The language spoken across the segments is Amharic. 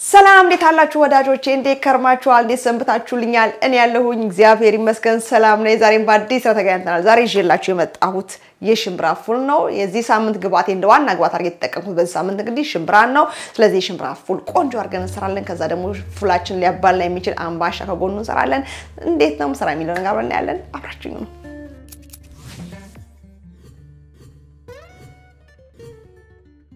ሰላም እንዴት አላችሁ ወዳጆቼ? እንዴት ከርማችኋል? እንዴት ሰንብታችሁልኛል? እኔ ያለሁኝ እግዚአብሔር ይመስገን ሰላም ነኝ። ዛሬም በአዲስ ስራ ተገናኝተናል። ዛሬ ይዤላችሁ የመጣሁት የሽምብራ ፉል ነው። የዚህ ሳምንት ግብአቴ እንደ ዋና ግብአት አድርጌ የተጠቀምኩት በዚህ ሳምንት እንግዲህ ሽምብራን ነው። ስለዚህ የሽምብራ ፉል ቆንጆ አድርገን እንሰራለን። ከዛ ደግሞ ፉላችን ሊያባላ የሚችል አምባሻ ከጎኑ እንሰራለን። እንዴት ነው ስራ የሚለው ነገር እናያለን። አብራችሁኝ ነው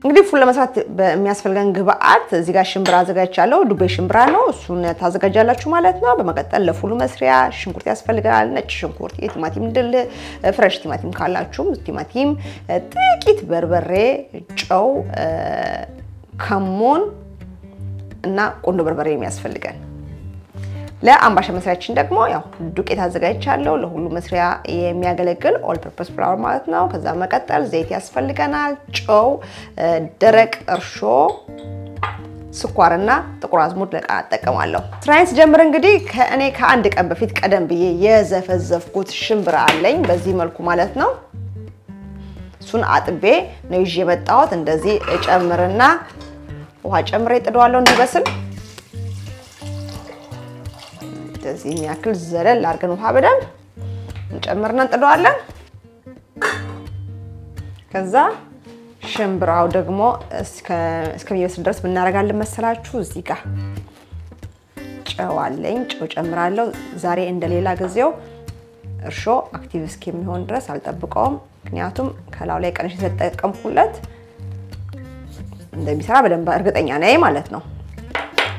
እንግዲህ ፉል ለመስራት በሚያስፈልገን ግብአት እዚህ ጋር ሽምብራ አዘጋጅቻለሁ። ዱቤ ሽምብራ ነው፣ እሱን ታዘጋጃላችሁ ማለት ነው። በመቀጠል ለፉሉ መስሪያ ሽንኩርት ያስፈልጋል። ነጭ ሽንኩርት፣ የቲማቲም ድልህ፣ fresh ቲማቲም ካላችሁም ቲማቲም፣ ጥቂት በርበሬ፣ ጨው፣ ከሙን እና ቆንዶ በርበሬ የሚያስፈልገን ለአምባሻ መስሪያችን ደግሞ ያው ዱቄት አዘጋጅቻለሁ። ለሁሉ መስሪያ የሚያገለግል all purpose flour ማለት ነው። ከዛ መቀጠል ዘይት ያስፈልገናል፣ ጨው፣ ደረቅ እርሾ፣ ስኳርና ጥቁር አዝሙድ ለቃ እጠቀማለሁ። ስራዬን ስጀምር እንግዲህ ከእኔ ከአንድ ቀን በፊት ቀደም ብዬ የዘፈዘፍኩት ሽምብራ አለኝ በዚህ መልኩ ማለት ነው። እሱን አጥቤ ነው ይዤ የመጣሁት። እንደዚህ እጨምርና ውሃ ጨምሬ ጥደዋለሁ እንዲበስል እንደዚህ የሚያክል ዘለል አድርገን ውሃ በደንብ እንጨምርና እንጥደዋለን። ከዛ ሽምብራው ደግሞ እስከሚበስል ድረስ ምናደርጋለን መሰላችሁ። እዚህ ጋር ጨው አለኝ፣ ጨው ጨምራለሁ። ዛሬ እንደሌላ ጊዜው እርሾ active እስከሚሆን ድረስ አልጠብቀውም። ምክንያቱም ከላዩ ላይ ቀንሼ የተጠቀምኩለት እንደሚሰራ በደንብ እርግጠኛ ነኝ ማለት ነው።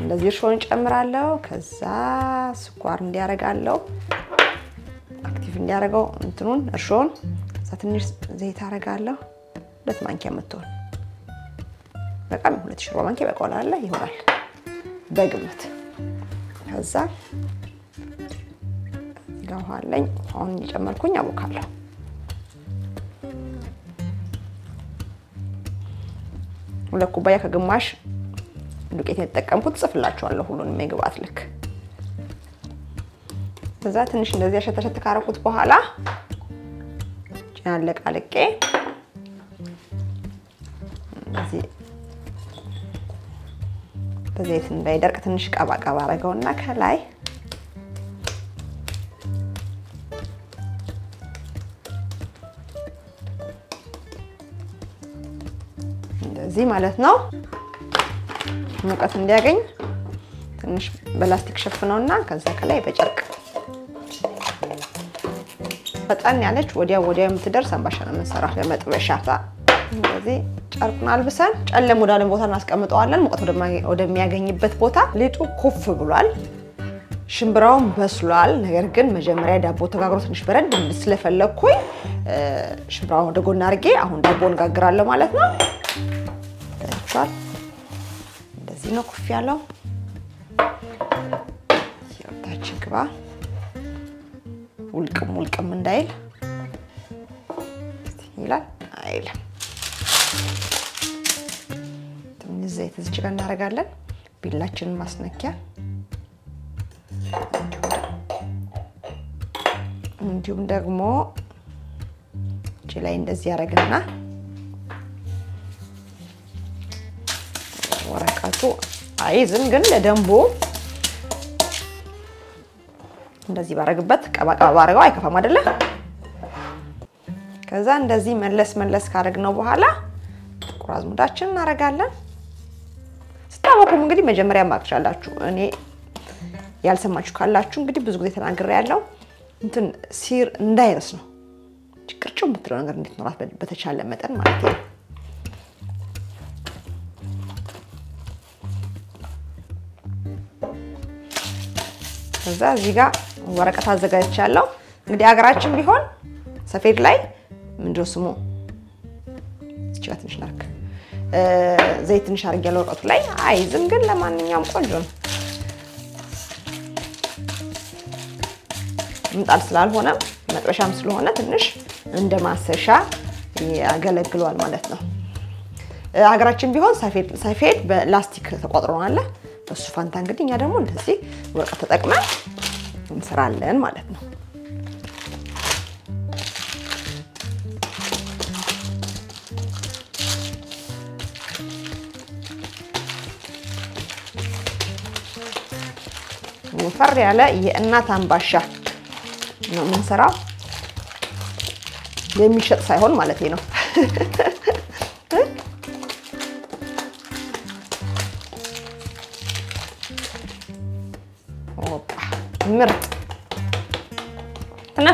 እንደዚህ እርሾን ጨምራለሁ። ከዛ ስኳር እንዲህ አረጋለሁ active እንዲያረገው እንትኑን እርሾን። ከዛ ትንሽ ዘይት አረጋለሁ። ሁለት ማንኪያ የምትሆን በጣም ሁለት ሽሮ ማንኪያ በቆላ አለ ይሆናል በግምት። ከዛ እዚጋ ውሃ አለኝ። አሁን እየጨመርኩኝ አቦካለሁ። ሁለት ኩባያ ከግማሽ ዱቄት የተጠቀምኩት ጽፍላችኋለሁ ሁሉንም የግብአት ልክ። ከዛ ትንሽ እንደዚህ አሸተሸት ካረኩት በኋላ ጭናን ለቃልቄ እንደዚህ በዘይት እንዳይደርቅ ትንሽ ቀባ ቀባ አረገውና ከላይ እንደዚህ ማለት ነው ሙቀት እንዲያገኝ ትንሽ በላስቲክ ሸፍነውና ከዛ ከላይ በጨርቅ ፈጣን ያለች ወዲያ ወዲያ የምትደርስ አምባሻ ነው የምንሰራው። ለመጥበሻ እንደዚህ ጨርቁን አልብሰን ጨለም ወዳለ ቦታ እናስቀምጠዋለን። ሙቀት ወደሚያገኝበት ቦታ። ሊጡ ኩፍ ብሏል፣ ሽምብራውን በስሏል። ነገር ግን መጀመሪያ ዳቦ ተጋግሮ ትንሽ በረድ ስለፈለግኩኝ ሽምብራውን ወደ ጎን አድርጌ አሁን ዳቦ እንጋግራለሁ ማለት ነው። እንደዚህ ነው ኩፍ ያለው። ወታችን ግባ ውልቅም ውልቅም እንዳይል ይላል አይልም። ትንሽ ዘይት እዚች ጋር እናደርጋለን። ቢላችንን ማስነኪያ እንዲሁም ደግሞ እጅ ላይ እንደዚህ ያደርግና ወረቀቱ አይዝም፣ ግን ለደንቡ እንደዚህ ባረግበት ቀባቀባ ባረገው አይከፋም አይደለ? ከዛ እንደዚህ መለስ መለስ ካደረግነው በኋላ ጥቁር አዝሙዳችን እናደርጋለን። ስታወቁም እንግዲህ መጀመሪያ ማቅ ትችላላችሁ። እኔ ያልሰማችሁ ካላችሁ እንግዲህ ብዙ ጊዜ ተናግሬ ያለው እንትን ሲር እንዳይረስ ነው ችግርቸው የምትለው ነገር እንድትኖራት በተቻለ መጠን ማለት ነው። ከዛ እዚህ ጋር ወረቀት አዘጋጅቻለሁ። እንግዲህ ሀገራችን ቢሆን ሰፌድ ላይ ምንድነው ስሙ ጋር ትንሽ ላርክ ዘይት ትንሽ አድርጌያለሁ ወረቀቱ ላይ አይዝም፣ ግን ለማንኛውም ቆንጆ ነው። ምጣድ ስላልሆነ መጥበሻም ስለሆነ ትንሽ እንደ ማሰሻ ያገለግለዋል ማለት ነው። ሀገራችን ቢሆን ሰፌድ በላስቲክ ተቋጥሮ አለ። በሱ ፋንታ እንግዲህ እኛ ደግሞ እንደዚህ ወረቀት ተጠቅመን እንሰራለን ማለት ነው። ወፈር ያለ የእናት አምባሻ ነው የምንሰራው። የሚሸጥ ሳይሆን ማለት ነው።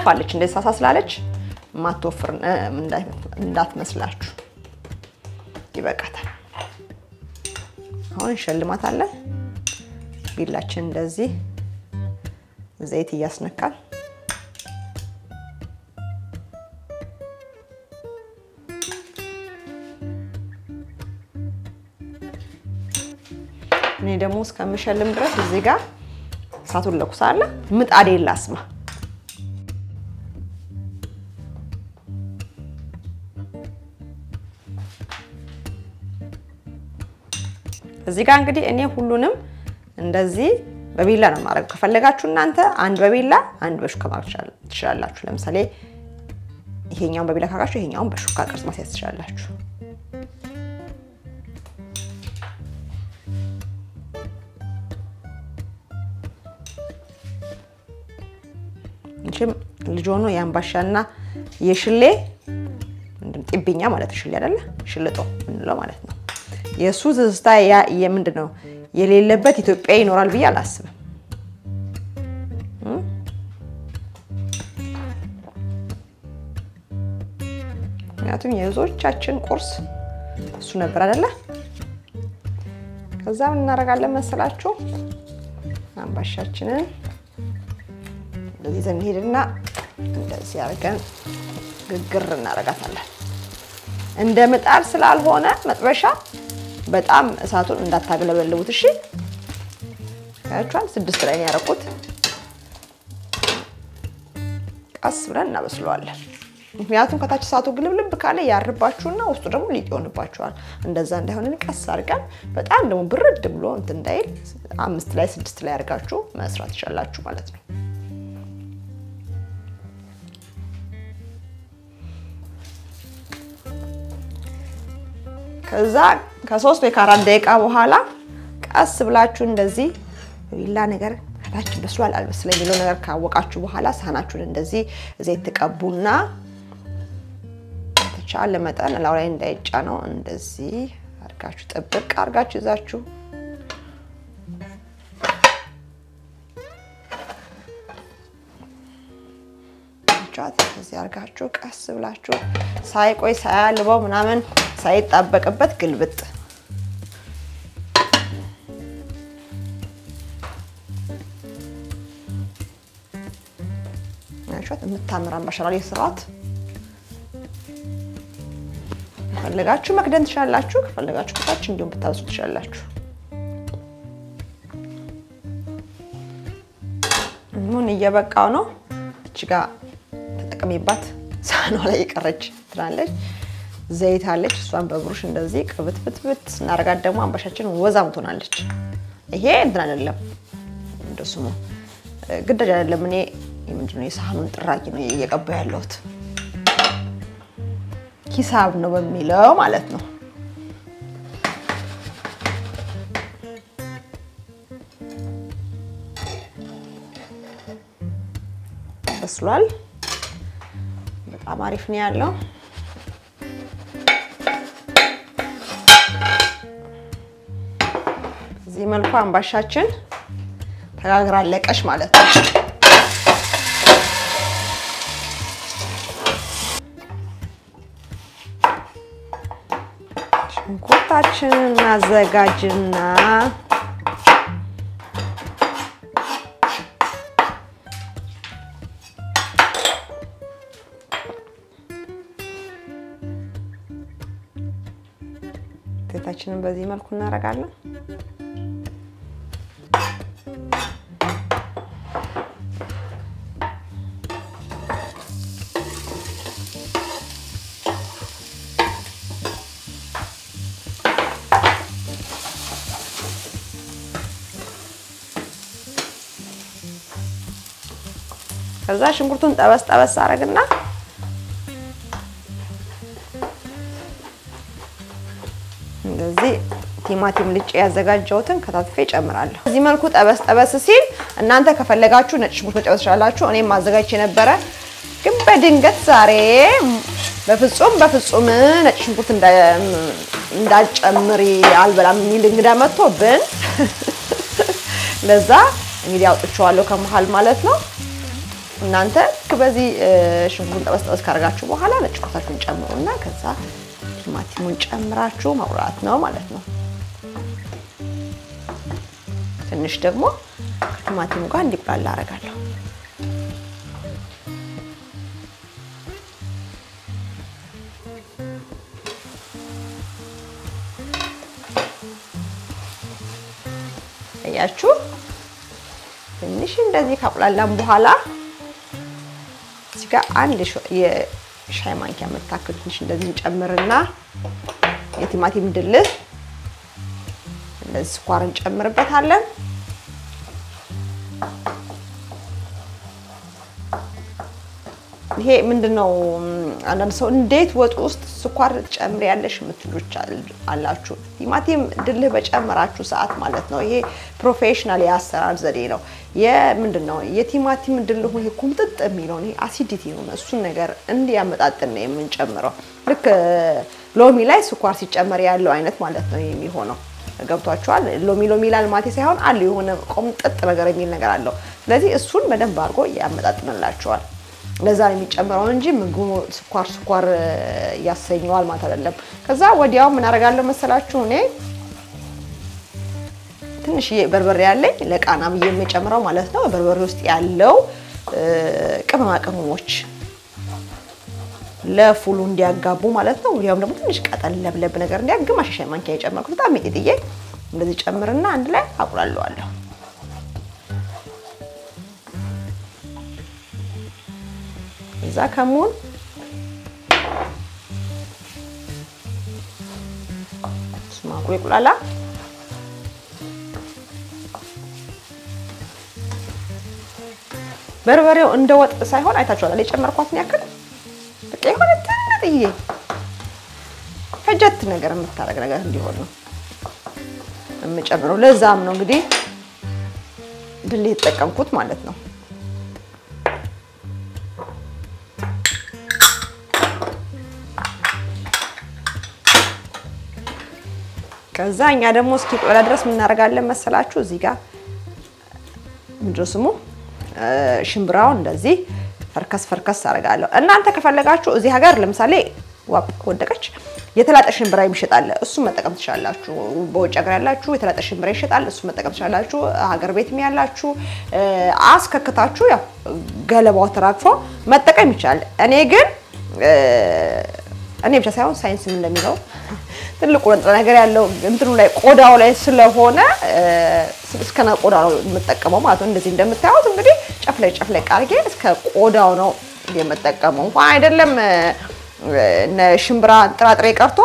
ትነፋለች። እንደዚህ ሳሳ ስላለች ማትወፍር እንዳትመስላችሁ። ይበቃታል። አሁን እንሸልማታለን። ቢላችን እንደዚህ ዘይት እያስነካል እኔ ደግሞ እስከምሸልም ድረስ እዚህ ጋር እሳቱን ለኩሳለሁ። ምጣዴ ላስማ። እዚህ ጋር እንግዲህ እኔ ሁሉንም እንደዚህ በቢላ ነው የማደርገው። ከፈለጋችሁ እናንተ አንድ በቢላ አንድ በሹካ ማድረግ ትችላላችሁ። ለምሳሌ ይሄኛውን በቢላ ካጋችሁ ይሄኛውን በሹካ ቅርጽ ማስያዝ ትችላላችሁ። እንችም ልጅ ሆኖ የአምባሻና የሽሌ ጢብኛ ማለት ሽሌ አይደለ ሽልጦ ምንለው ማለት ነው። የእሱ ትዝታ የምንድን ነው የሌለበት ኢትዮጵያ ይኖራል ብዬ አላስብም። ምክንያቱም የብዙዎቻችን ቁርስ እሱ ነበር አይደለ? ከዛ ምን እናደርጋለን መሰላችሁ? አምባሻችንን እንደዚህ ይዘን እንሄድና እንደዚህ አድርገን ግግር እናደርጋታለን። እንደ ምጣድ ስላልሆነ መጥበሻ በጣም እሳቱን እንዳታገለበልቡት። እሺ ያቻል ስድስት ላይ ነው ቀስ ብለን እናበስለዋለን። ምክንያቱም ከታች እሳቱ ግልብልብ ካለ ያርባችሁና ውስጡ ደግሞ ሊጥ ይሆንባችኋል። እንደዛ እንዳይሆን ቀስ አድርገን በጣም ደግሞ ብርድ ብሎ እንትን እንዳይል አምስት ላይ ስድስት ላይ አድርጋችሁ መስራት ይቻላችሁ ማለት ነው። ከዛ ከሶስት ወይ ከአራት ደቂቃ በኋላ ቀስ ብላችሁ እንደዚህ ቢላ ነገር ከታች በስሏል አልበስለ የሚለው ነገር ካወቃችሁ በኋላ ሳህናችሁን እንደዚህ ዘይት ትቀቡና ተቻለ መጠን እላው ላይ እንዳይጫ ነው እንደዚህ አድርጋችሁ ጥብቅ አድርጋችሁ ይዛችሁ እዚህ አድርጋችሁ ቀስ ብላችሁ ሳይቆይ ሳያልበው ምናምን ሳይጣበቅበት ግልብጥ ናቸት የምታምር አምባሻ ስርዓት ከፈለጋችሁ መክደን ትችላላችሁ። ከፈለጋችሁ ከታች እንዲሁም ብታበሱ ትችላላችሁ። ምን እየበቃው ነው። እች ጋ ተጠቀሚባት ሳህኗ ላይ የቀረች ትላለች። ዘይት አለች። እሷን በብሩሽ እንደዚህ ቅብትብትብት ስናረጋት ደግሞ አምባሻችን ወዛም ትሆናለች። ይሄ እንትን አይደለም እንደሱ ነው ግዳጅ አይደለም። እኔ ምንድነው የሳህኑን ጥራቂ ነው እየቀባ ያለሁት ሂሳብ ነው በሚለው ማለት ነው። በስሏል። በጣም አሪፍ ነው ያለው። በዚህ መልኩ አምባሻችን ተጋግራ ማለት ነው። እናዘጋጅና ዘይታችንን በዚህ መልኩ እናደርጋለን። ከዛ ሽንኩርቱን ጠበስ ጠበስ አረግና እንደዚህ ቲማቲም ልጬ ያዘጋጀሁትን ከታትፌ እጨምራለሁ። በዚህ መልኩ ጠበስ ጠበስ ሲል እናንተ ከፈለጋችሁ ነጭ ሽንኩርት መጨመር ትችላላችሁ። እኔም አዘጋጅቼ ነበረ፣ ግን በድንገት ዛሬ በፍጹም በፍጹም ነጭ ሽንኩርት እንዳጨምሪ አልበላም የሚል እንግዳ መጥቶብን ለዛ እንግዲህ አውጥቼዋለሁ ከመሀል ማለት ነው። እናንተ በዚህ ሽንኩርቱን ጠበስ ጠበስ ካደረጋችሁ በኋላ ነጭ ሽንኩርታችሁን ጨምሩና ከዛ ቲማቲሙን ጨምራችሁ ማውራት ነው ማለት ነው። ትንሽ ደግሞ ከቲማቲሙ ጋር እንዲቁላላ አደርጋለሁ። እያችሁ ትንሽ እንደዚህ ካቁላላም በኋላ እዚህ ጋር አንድ የሻይ ማንኪያ የምታክል ትንሽ እንደዚህ እንጨምርና የቲማቲም ድልህ እንደዚህ ስኳር እንጨምርበታለን። ይሄ ምንድነው? አንዳንድ ሰው እንዴት ወጥ ውስጥ ስኳር ትጨምሪያለሽ የምትሉች አላችሁ። ቲማቲም ድልህ በጨመራችሁ ሰዓት ማለት ነው። ይሄ professional የአሰራር ዘዴ ነው። የምንድነው የቲማቲም ድልሁ ይሄ ኩምጥጥ የሚለውን ይሄ acidity ነው። እሱን ነገር እንዲያመጣጥን ነው የምንጨምረው። ልክ ሎሚ ላይ ስኳር ሲጨመር ያለው አይነት ማለት ነው የሚሆነው። ገብቷችኋል? ሎሚ ሎሚ ይላል ማቴ ሳይሆን አለ የሆነ ቆምጠጥ ነገር የሚል ነገር አለው። ስለዚህ እሱን በደንብ አድርጎ ያመጣጥንላቸዋል። ለዛ ነው የሚጨምረው እንጂ ምግቡ ስኳር ስኳር ያሰኘዋል ማለት አይደለም። ከዛ ወዲያው ምን አደርጋለሁ መሰላችሁ እኔ ትንሽዬ በርበሬ ያለኝ ለቃና ብዬ የምጨምረው ማለት ነው። በርበሬ ውስጥ ያለው ቅመማ ቅመሞች ለፉሉ እንዲያጋቡ ማለት ነው። ወዲያውም ደግሞ ትንሽ ቀጠል ለብለብ ነገር እንዲያ ግማሽ ሻይ ማንኪያ የጨመርኩት በጣም ሚጥጥዬ እንደዚህ ጨምርና አንድ ላይ አቁላለዋለሁ። እዛ ከሙን ስማቁ ይቁላላ። በርበሬው እንደ ወጥ ሳይሆን አይታችኋል የጨመርኳትን ያክል በቃ የሆነ ትንጥዬ ፈጀት ነገር የምታደርግ ነገር እንዲሆን ነው የምጨምረው። ለዛም ነው እንግዲህ ድል የተጠቀምኩት ማለት ነው። ከዛ እኛ ደግሞ እስኪ ቆላ ድረስ የምናደርጋለን መሰላችሁ እዚህ ጋር ምንድን ነው ስሙ ሽምብራውን እንደዚህ ፈርከስ ፈርከስ አደርጋለሁ። እናንተ ከፈለጋችሁ እዚህ ሀገር ለምሳሌ ዋፕ ከወደቀች የተላጠ ሽምብራ ይሸጣል። እሱን መጠቀም ትችላላችሁ። በውጭ ሀገር ያላችሁ የተላጠ ሽምብራ ይሸጣል። እሱን መጠቀም ትችላላችሁ። ሀገር ቤትም ያላችሁ አስከክታችሁ ያው ገለባው ተራግፎ መጠቀም ይቻላል። እኔ ግን እኔ ብቻ ሳይሆን ሳይንስም እንደሚለው ትልቁ ነገር ያለው እንትኑ ላይ ቆዳው ላይ ስለሆነ እስከነ ቆዳው ነው የምጠቀመው ማለት ነው። እንደዚህ እንደምታዩት እንግዲህ ጨፍላይ ጨፍላይ አድርጌ እስከ ቆዳው ነው የምጠቀመው። እንኳን አይደለም ሽምብራ ጥራጥሬ ቀርቶ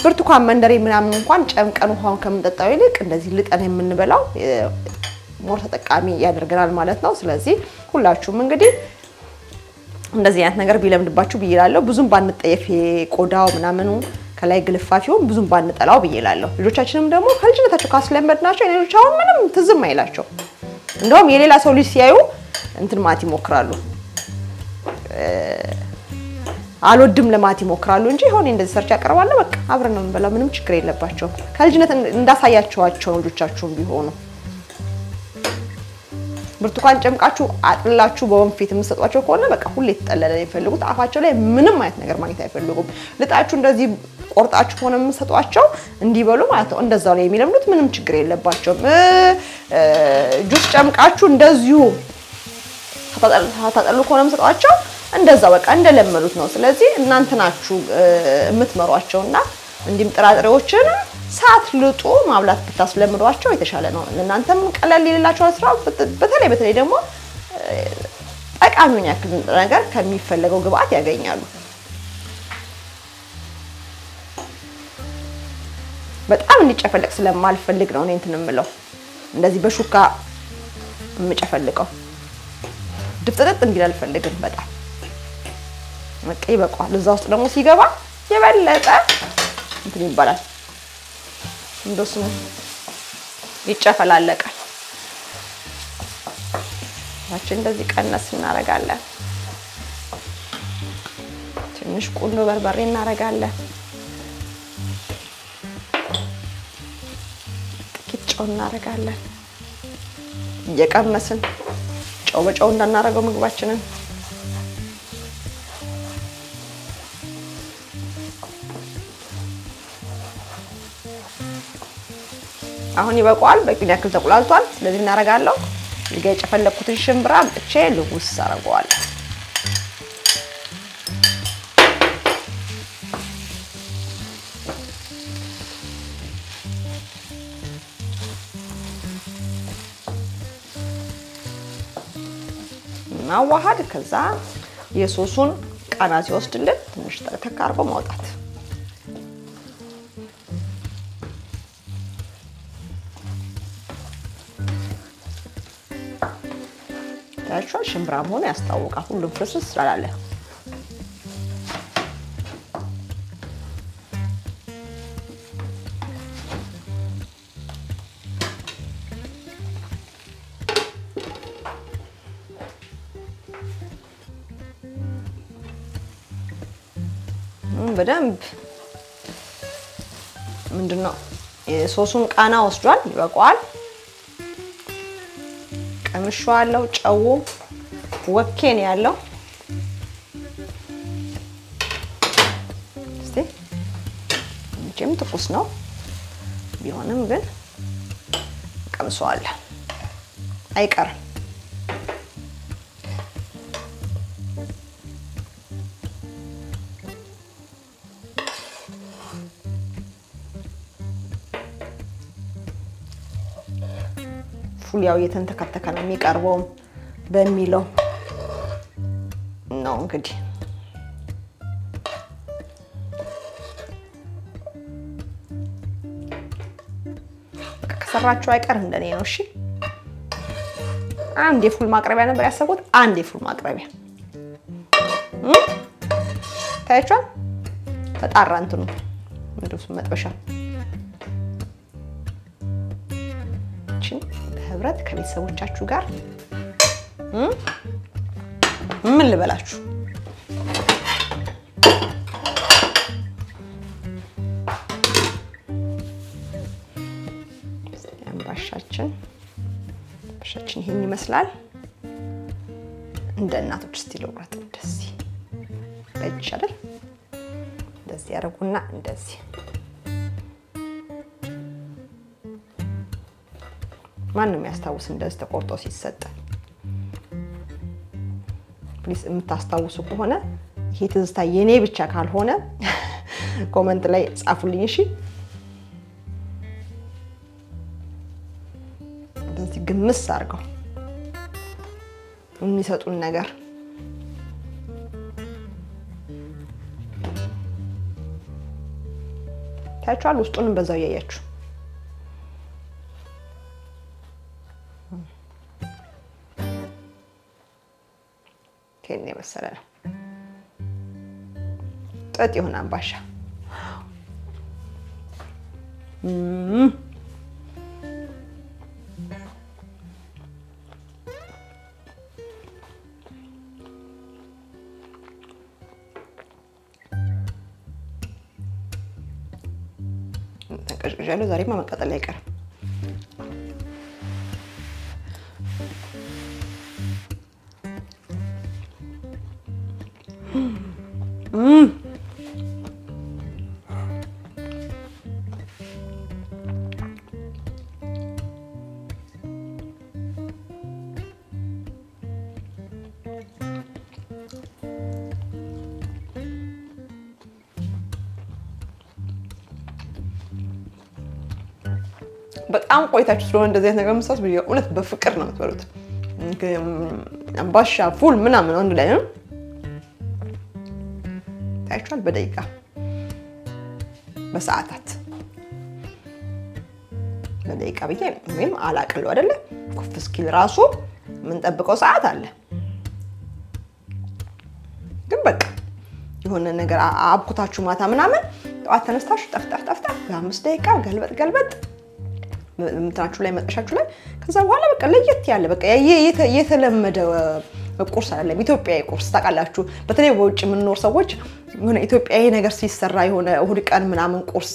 ብርቱካን መንደሪን ምናምን እንኳን ጨምቀን ውሃውን ከምንጠጣው ይልቅ እንደዚህ ልጠን የምንበላው more ተጠቃሚ ያደርገናል ማለት ነው። ስለዚህ ሁላችሁም እንግዲህ እንደዚህ አይነት ነገር ቢለምድባችሁ ብዬ እላለሁ። ብዙም ባንጠየፍ ቆዳው ምናምኑ ከላይ ግልፋፊውን ብዙም ባንጠላው ብዬ እላለሁ። ልጆቻችንም ደግሞ ከልጅነታቸው ካስለመድናቸው ልጆች አሁን ምንም ትዝም አይላቸው። እንደውም የሌላ ሰው ልጅ ሲያዩ እንትን ማለት ይሞክራሉ፣ አልወድም ለማለት ይሞክራሉ እንጂ ሆኔ እንደዚህ ሰርች ያቀርባለሁ። በቃ አብረን ነው የምንበላው። ምንም ችግር የለባቸውም። ከልጅነት እንዳሳያቸዋቸው ልጆቻችሁም ቢሆኑ ብርቱካን ጨምቃችሁ አጥላችሁ በወንፊት የምትሰጧቸው ከሆነ በቃ ሁሌ የተጠለለ የሚፈልጉት። አፋቸው ላይ ምንም አይነት ነገር ማግኘት አይፈልጉም። ልጣችሁ እንደዚህ ቆርጣችሁ ከሆነ የምትሰጧቸው እንዲበሉ ማለት ነው። እንደዛው ነው የሚለምዱት። ምንም ችግር የለባቸውም። ጁስ ጨምቃችሁ እንደዚሁ ታጠሉ ከሆነ የምትሰጧቸው እንደዛው በቃ እንደለመዱት ነው። ስለዚህ እናንተ ናችሁ የምትመሯቸውና እንዲህም ጥራጥሬዎችን ሳትልጡ ማብላት ብታስለምዷቸው የተሻለ ነው። ለእናንተም ቀለል ይልላቸዋል ስራው። በተለይ በተለይ ደግሞ ጠቃሚውን ያክል ነገር ከሚፈለገው ግብአት ያገኛሉ። በጣም እንዲጨፈለቅ ስለማልፈልግ ነው እኔ እንትን የምለው እንደዚህ በሹካ የምጨፈልቀው። ድፍጥጥጥ እንዲል አልፈልግም። በጣም በቃ ይበቃዋል። እዛ ውስጥ ደግሞ ሲገባ የበለጠ እንትን ይባላል እንደው ስሙ ይጨፈላለቃል። ችን እንደዚህ ቀነስ እናደርጋለን። ትንሽ ቁንዶ በርበሬ እናደርጋለን። ጥቂት ጨው እናደርጋለን። እየቀመስን ጨው በጨው እንዳናደርገው ምግባችንን አሁን ይበቃዋል። በቂውን ያክል ተቁላልቷል። ስለዚህ እናደርጋለሁ ሊጋ የጨፈለኩትን ሽምብራ አምጥቼ ልውስ አደርገዋለሁ። ማዋሃድ ከዛ የሶሱን ቃና ሲወስድልን ትንሽ ተክ አድርጎ ማውጣት ሽምብራ መሆኑ ያስታውቃል። ሁሉም ፍርስስ ስላላለ በደንብ ምንድን ነው የሶሱን ቃና ወስዷል። ይበቃዋል። ቀምሼዋለሁ። ጨው ወኬ ነው ያለው። እስቲ መቼም ትኩስ ነው ቢሆንም ግን ቀምሰዋለን፣ አይቀርም። ፉል ያው እየተንተከተከ ነው የሚቀርበው በሚለው ነው እንግዲህ ከሰራችሁ አይቀር እንደኔ ነው። እሺ አንድ የፉል ማቅረቢያ ነበር ያሰብኩት። አንድ የፉል ማቅረቢያ ታያችኋል። ተጣራ እንትኑ ነው መጥበሻ ህብረት ከቤተሰቦቻችሁ ጋር ምን ልበላችሁ አምባሻችን አምባሻችን ይሄን ይመስላል። እንደ እናቶች እስቲ ልቁረጥ። እንደዚህ በእጅ አይደል? እንደዚህ ያደርጉና እንደዚህ ማንም ያስታውስ እንደዚህ ተቆርጦ ሲሰጥ። please የምታስታውሱ ከሆነ ይሄ ትዝታ የኔ ብቻ ካልሆነ comment ላይ ጻፉልኝ። እሺ እንደዚህ ግምስ አድርገው የሚሰጡን ነገር ታያችኋል። ውስጡንም በዛው እያያችሁ ይሄን የመሰለ ነው። ጥጥ የሆነ አምባሻ ተንቀዥቅዣለሁ። ዛሬማ መቃጠል አይቀርም። በጣም ቆይታችሁ ስለሆነ እንደዚህ አይነት ነገር መስራት እውነት በፍቅር ነው የምትበሉት። አምባሻ ፉል ምናምን አንድ ላይ ነው ታያችኋል። በደቂቃ በሰዓታት በደቂቃ ብዬ ወይም አላቅለው አይደለ ኩፍ እስኪል ራሱ የምንጠብቀው ሰዓት አለ። ግን በቃ የሆነ ነገር አብኩታችሁ ማታ ምናምን ጠዋት ተነስታችሁ ጠፍጠፍ ጠፍጠፍ በአምስት ደቂቃ ገልበጥ ገልበጥ ምትናችሁ ላይ መጠሻችሁ ላይ ከዛ በኋላ በቃ ለየት ያለ በቃ የተለመደ ቁርስ አይደለም። ኢትዮጵያዊ ቁርስ ታውቃላችሁ። በተለይ በውጭ የምንኖር ሰዎች የሆነ ኢትዮጵያዊ ነገር ሲሰራ የሆነ እሁድ ቀን ምናምን ቁርስ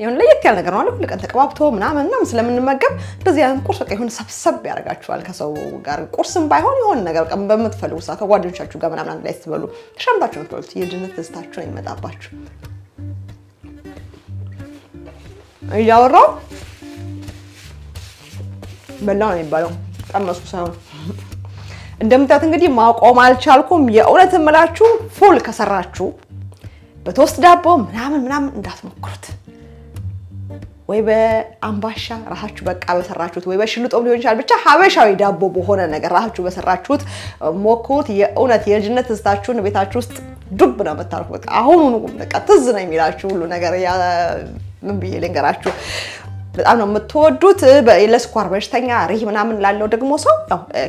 የሆነ ለየት ያለ ነገር ነው አለ ሁሉ ቀን ተቀባብቶ ምናምን ምናምን ስለምንመገብ እንደዚህ አይነት ቁርስ በቃ የሆነ ሰብሰብ ያደርጋችኋል ከሰው ጋር ቁርስም ባይሆን የሆነ ነገር በቃ በምትፈልጉ ሰዓት ከጓደኞቻችሁ ጋር ምናምን አንድ ላይ ስትበሉ ተሻምታችሁ ነው ትበሉት። የድነት ትዝታችሁ ነው የሚመጣባችሁ። እያወራው በላው ነው የሚባለው ቀመስኩ ሳይሆን እንደምታዩት እንግዲህ ማቆም አልቻልኩም። የእውነት እምላችሁ ፉል ከሰራችሁ በቶስት ዳቦ ምናምን ምናምን እንዳትሞክሩት። ወይ በአምባሻ ራሳችሁ በቃ በሰራችሁት ወይ በሽልጦም ሊሆን ይችላል። ብቻ ሀበሻዊ ዳቦ በሆነ ነገር ራሳችሁ በሰራችሁት ሞክሩት። የእውነት የልጅነት ትዝታችሁን ቤታችሁ ውስጥ ዱብ ነው የምታርፉ። በቃ አሁኑኑ በቃ ትዝ ነው የሚላችሁ ሁሉ ነገር። ምን ብዬ ልንገራችሁ በጣም ነው የምትወዱት። ለስኳር በሽተኛ ሪህ ምናምን ላለው ደግሞ ሰው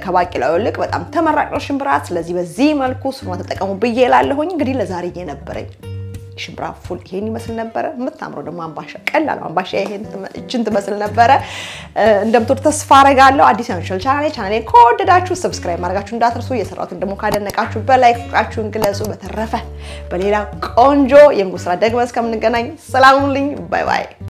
ከባቄላው ይልቅ በጣም ተመራጭ ነው ሽምብራ። ስለዚህ በዚህ መልኩ ስሩና ተጠቀሙ ብዬ ላለሁኝ። እንግዲህ ለዛሬ የነበረኝ ሽምብራ ፉል ይሄን ይመስል ነበረ። የምታምረው ደግሞ አምባሻ ቀላል አምባሻ ይሄን ትመስል ነበረ። እንደምትወዱ ተስፋ አረጋለሁ። አዲስ ያመሻል ቻናሌ ቻናሌ ከወደዳችሁ subscribe ማድረጋችሁ እንዳትርሱ። የሰራሁትን ደግሞ ካደነቃችሁ በላይ ፍቅራችሁን ግለጹ። በተረፈ በሌላ ቆንጆ የምግብ ስራ ደግመን እስከምንገናኝ ሰላም ሁኑልኝ። bye bye